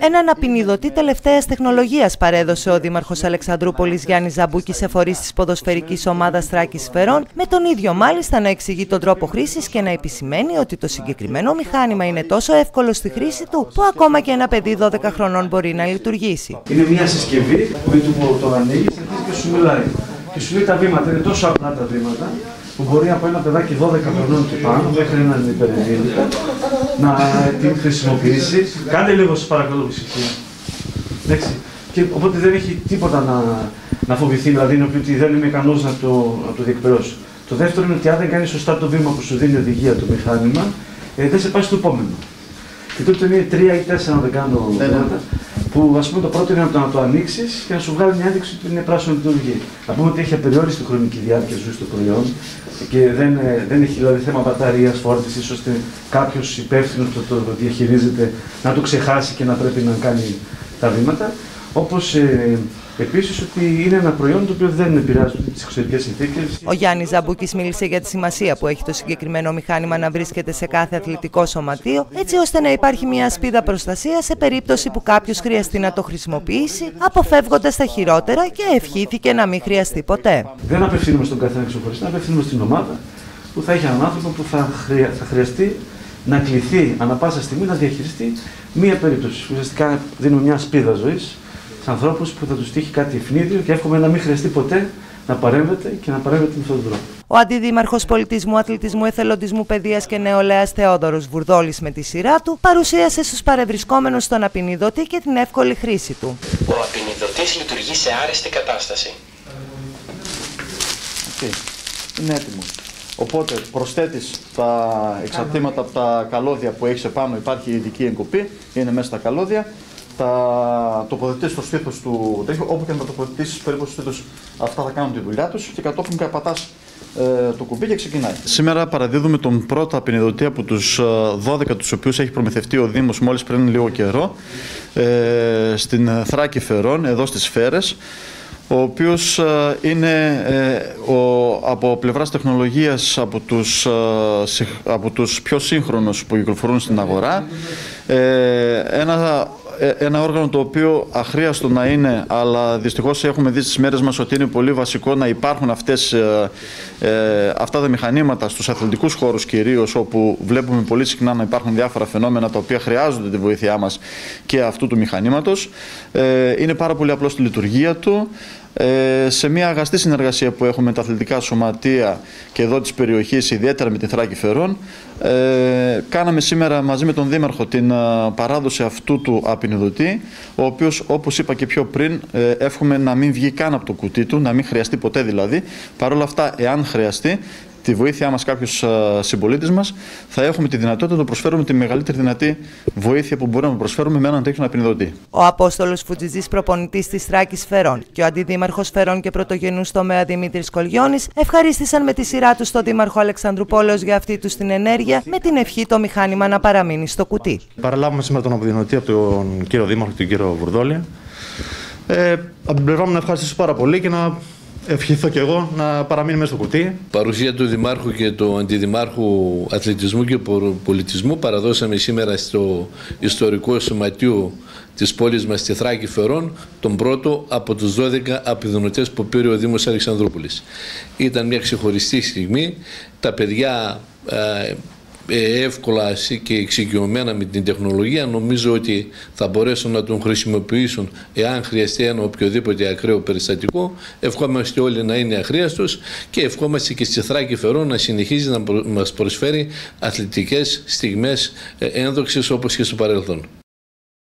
Έναν απεινιδωτή τελευταίας τεχνολογίας παρέδωσε ο Δήμαρχος Αλεξανδρούπολης Γιάννης Ζαμπούκης σε φορείς της ποδοσφαιρικής ομάδας Θράκης Σφαιρών, με τον ίδιο μάλιστα να εξηγεί τον τρόπο χρήσης και να επισημαίνει ότι το συγκεκριμένο μηχάνημα είναι τόσο εύκολο στη χρήση του, που ακόμα και ένα παιδί 12 χρονών μπορεί να λειτουργήσει. Είναι μια συσκευή που το ανοίγεις και σου μιλάει. Και σου λέει τα βήματα, είναι τόσο απλά τα βήματα, που μπορεί από ένα παιδάκι 12 χρονών και πάνω μέχρι έναν υπερενήλικα να την χρησιμοποιήσει. Κάντε λίγο σας παρακαλώ Εντάξει. Και οπότε δεν έχει τίποτα να, να φοβηθεί, δηλαδή είναι ότι δεν είμαι ικανός να το, να το διεκπαιρώσει. Το δεύτερο είναι ότι αν δεν κάνει σωστά το βήμα που σου δίνει η οδηγία το μηχάνημα, ε, δεν σε πάει στο επόμενο. Και τότε είναι τρία ή τέσσερα, αν δεν κάνω ναι, ναι. Που ας πούμε το πρώτο είναι να το ανοίξεις και να σου βγάλει μια ένδειξη ότι είναι πράσινο λειτουργεί. Να πούμε ότι έχει απεριόριστη χρονική διάρκεια ζωής στο προϊόν και δεν, ε, δεν έχει δηλαδή θέμα μπαταρίας, φόρτισης, ώστε κάποιος υπεύθυνος που το, το διαχειρίζεται να το ξεχάσει και να πρέπει να κάνει τα βήματα. Όπως ε, επίσης ότι είναι ένα προϊόν το οποίο δεν επηρεάζει τις εξωτερικές συνθήκες. Ο Γιάννης Ζαμπούκης μίλησε για τη σημασία που έχει το συγκεκριμένο μηχάνημα να βρίσκεται σε κάθε αθλητικό σωματείο, έτσι ώστε να υπάρχει μια σπίδα προστασίας σε περίπτωση που κάποιος χρειαστεί να το χρησιμοποιήσει, αποφεύγοντας τα χειρότερα και ευχήθηκε να μην χρειαστεί ποτέ. Δεν απευθύνουμε στον καθένα ξεχωριστά, απευθύνουμε στην ομάδα που θα έχει έναν άνθρωπο που θα, χρεια... θα χρειαστεί να κληθεί ανα πάσα στιγμή να διαχειριστεί μία περίπτωση. Ουσιαστικά δίνουμε μια σπίδα ζωής σε ανθρώπους που θα τους τύχει κάτι ευνίδιο και εύχομαι να μην χρειαστεί ποτέ να παρέμβεται και να παρέμβεται με αυτόν τον τρόπο. Ο Αντιδήμαρχος Πολιτισμού, Αθλητισμού, Εθελοντισμού, Παιδείας και Νεολαίας Θεόδωρος Βουρδόλης με τη σειρά του παρουσίασε στους παρευρισκόμενους τον απεινιδωτή και την εύκολη χρήση του. Ο απεινιδωτής λειτουργεί σε άρεστη κατάσταση. Okay. Είναι έτοιμος. Οπότε προσθέτεις τα εξαρτήματα από τα καλώδια που έχεις επάνω, υπάρχει ειδική εγκοπή, είναι μέσα στα καλώδια τα τοποθετήσει στο στήθος του τέτοιου, όπου και να τα τοποθετήσεις περίπου στο στήθος, αυτά θα κάνουν τη δουλειά τους και κατόπιν καταπατά ε, το κουμπί και ξεκινάει. Σήμερα παραδίδουμε τον πρώτο απεινιδωτή από τους 12 τους οποίους έχει προμηθευτεί ο Δήμος μόλις πριν λίγο καιρό ε, στην Θράκη Φερών, εδώ στις Φέρες ο οποίος ε, είναι ε, ο, από πλευράς τεχνολογίας από τους, από τους πιο σύγχρονους που κυκλοφορούν στην αγορά. Ένα ε, ένα όργανο το οποίο αχρίαστο να είναι, αλλά δυστυχώς έχουμε δει στις μέρες μας ότι είναι πολύ βασικό να υπάρχουν αυτές, ε, ε, αυτά τα μηχανήματα στους αθλητικούς χώρους κυρίως, όπου βλέπουμε πολύ συχνά να υπάρχουν διάφορα φαινόμενα τα οποία χρειάζονται τη βοήθειά μας και αυτού του μηχανήματος. είναι πάρα πολύ απλό στη λειτουργία του. Ε, σε μια αγαστή συνεργασία που έχουμε με τα αθλητικά σωματεία και εδώ της περιοχής, ιδιαίτερα με την Θράκη Φερών, ε, κάναμε σήμερα μαζί με τον Δήμαρχο την παράδοση αυτού του απεινιδωτή, ο οποίος όπως είπα και πιο πριν ε, εύχομαι να μην βγει καν από το κουτί του, να μην χρειαστεί ποτέ δηλαδή. Παρ' όλα αυτά, εάν χρειαστεί, τη βοήθειά μα κάποιος συμπολίτης μας, θα έχουμε τη δυνατότητα να προσφέρουμε τη μεγαλύτερη δυνατή βοήθεια που μπορούμε να προσφέρουμε με έναν τέτοιο απεινιδωτή. Ο Απόστολος Φουτζητζή, προπονητής της Θράκης Φερών και ο Αντιδήμαρχος Φερών και Πρωτογενούς τομέα Δημήτρης Κολιώνη ευχαρίστησαν με τη σειρά τους τον Δήμαρχο Αλεξανδρου Πόλεως για αυτή τους την ενέργεια, με την ευχή το μηχάνημα να παραμείνει στο κουτί. Παραλάβουμε σήμερα τον αποδεινωτή από τον κύριο Δήμαρχο, τον κύριο Βουρδόλη. Ε, από την πλευρά μου να ευχαριστήσω πάρα πολύ και να ευχηθώ και εγώ να παραμείνει μέσα στο κουτί. Παρουσία του Δημάρχου και του Αντιδημάρχου Αθλητισμού και Πολιτισμού παραδώσαμε σήμερα στο ιστορικό σωματείο της πόλης μας στη Θράκη Φερών τον πρώτο από τους 12 απειδονωτέ που πήρε ο Δήμος Αλεξανδρούπολης. Ήταν μια ξεχωριστή στιγμή. Τα παιδιά ε, ε, εύκολα και εξοικειωμένα με την τεχνολογία νομίζω ότι θα μπορέσουν να τον χρησιμοποιήσουν εάν χρειαστεί ένα οποιοδήποτε ακραίο περιστατικό. Ευχόμαστε όλοι να είναι αχρίαστος και ευχόμαστε και στη Θράκη Φερό να συνεχίζει να μας προσφέρει αθλητικές στιγμές ε, ένδοξες όπως και στο παρελθόν.